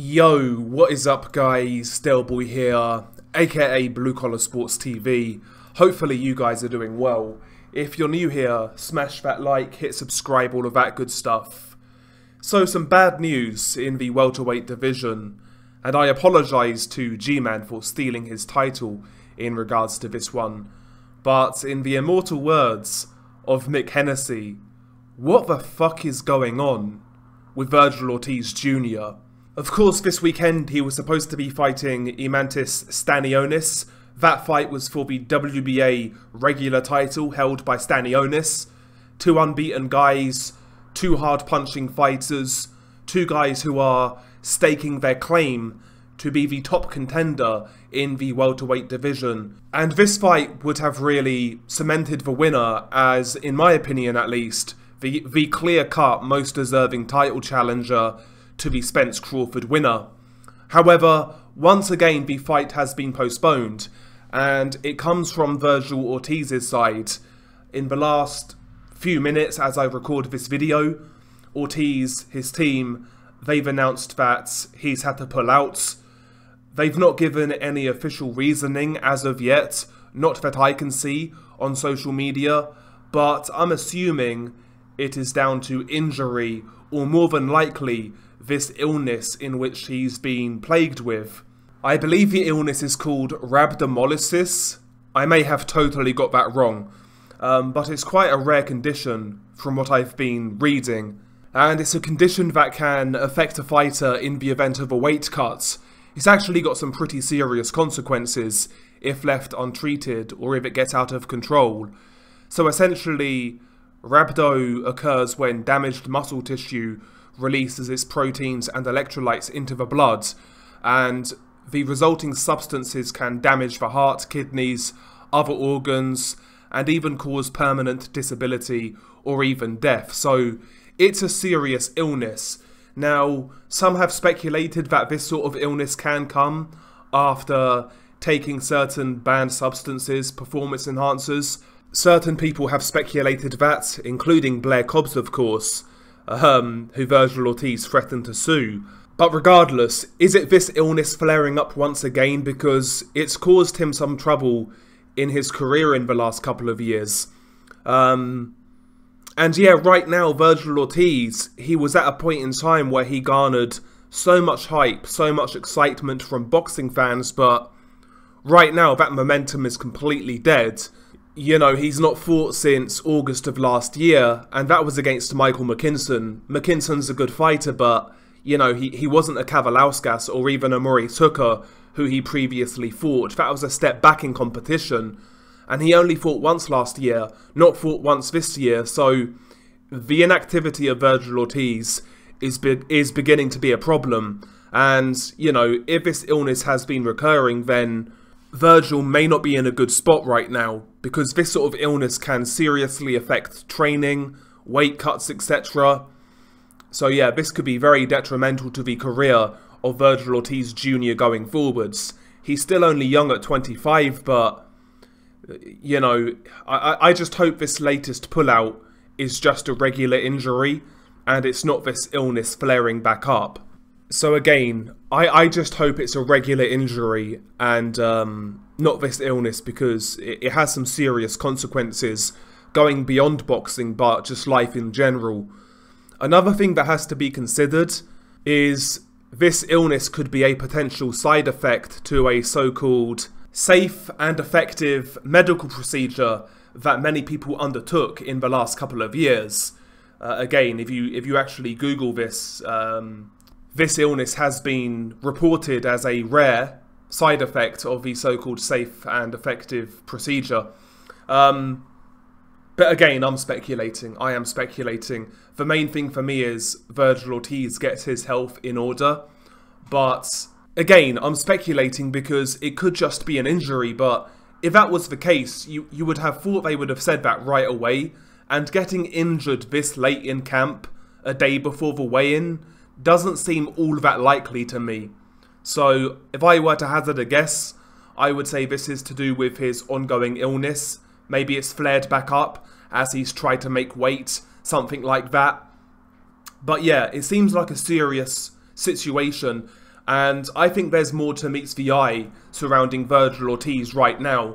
Yo, what is up guys? Delboy here, aka Blue Collar Sports TV. Hopefully you guys are doing well. If you're new here, smash that like, hit subscribe, all of that good stuff. So some bad news in the welterweight division, and I apologise to G-Man for stealing his title in regards to this one. But in the immortal words of Mick Hennessy, what the fuck is going on with Vergil Ortiz Jr.? Of course, this weekend he was supposed to be fighting Eimantas Stanionis. That fight was for the WBA regular title held by Stanionis. Two unbeaten guys, two hard punching fighters, two guys who are staking their claim to be the top contender in the welterweight division. And this fight would have really cemented the winner as, in my opinion at least, the, the clear-cut most deserving title challenger to the Spence Crawford winner. However, once again the fight has been postponed, and it comes from Vergil Ortiz's side. In the last few minutes as I record this video, Ortiz, his team, they've announced that he's had to pull out. They've not given any official reasoning as of yet, not that I can see on social media, but I'm assuming it is down to injury or more than likely this illness in which he's been plagued with. I believe the illness is called rhabdomyolysis. I may have totally got that wrong, um, but it's quite a rare condition from what I've been reading. And it's a condition that can affect a fighter in the event of a weight cut. It's actually got some pretty serious consequences if left untreated or if it gets out of control. So essentially, rhabdo occurs when damaged muscle tissue releases its proteins and electrolytes into the blood, and the resulting substances can damage the heart, kidneys, other organs, and even cause permanent disability or even death. So it's a serious illness. Now, some have speculated that this sort of illness can come after taking certain banned substances, performance enhancers. Certain people have speculated that, including Blair Cobbs, of course, um, who Vergil Ortiz threatened to sue. But regardless, is it this illness flaring up once again because it's caused him some trouble in his career in the last couple of years? Um, and yeah, right now, Vergil Ortiz, he was at a point in time where he garnered so much hype, so much excitement from boxing fans, but right now that momentum is completely dead you know, he's not fought since August of last year, and that was against Michael McKinson. McKinson's a good fighter, but, you know, he, he wasn't a Kavaliauskas or even a Maurice Hooker, who he previously fought. That was a step back in competition. And he only fought once last year, not fought once this year, so the inactivity of Vergil Ortiz is, be is beginning to be a problem. And, you know, if this illness has been recurring, then Vergil may not be in a good spot right now because this sort of illness can seriously affect training, weight cuts, etc. So yeah, this could be very detrimental to the career of Vergil Ortiz Jr. going forwards. He's still only young at 25, but you know, I, I just hope this latest pullout is just a regular injury and it's not this illness flaring back up. So again, I, I just hope it's a regular injury and um, not this illness because it, it has some serious consequences going beyond boxing but just life in general. Another thing that has to be considered is this illness could be a potential side effect to a so-called safe and effective medical procedure that many people undertook in the last couple of years. Uh, again, if you if you actually Google this, um, this illness has been reported as a rare side effect of the so-called safe and effective procedure. Um, but again, I'm speculating. I am speculating. The main thing for me is Vergil Ortiz gets his health in order. But again, I'm speculating because it could just be an injury. But if that was the case, you, you would have thought they would have said that right away. And getting injured this late in camp, a day before the weigh-in, doesn't seem all that likely to me. So if I were to hazard a guess, I would say this is to do with his ongoing illness. Maybe it's flared back up as he's tried to make weight, something like that. But yeah, it seems like a serious situation. And I think there's more to meets the eye surrounding Vergil Ortiz right now.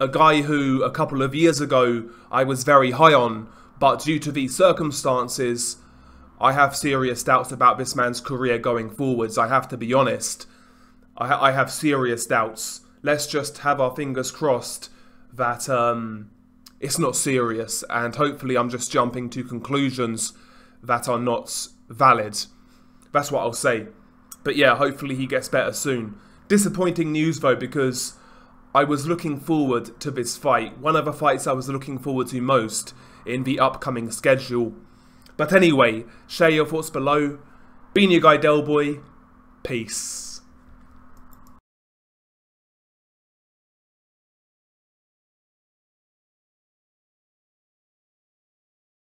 A guy who, a couple of years ago, I was very high on, but due to these circumstances, I have serious doubts about this man's career going forwards. I have to be honest. I, ha- I have serious doubts. Let's just have our fingers crossed that um, it's not serious, and hopefully, I'm just jumping to conclusions that are not valid. That's what I'll say. But yeah, hopefully he gets better soon. Disappointing news though, because I was looking forward to this fight. One of the fights I was looking forward to most in the upcoming schedule. But anyway, share your thoughts below. Been your guy Delboy. Peace.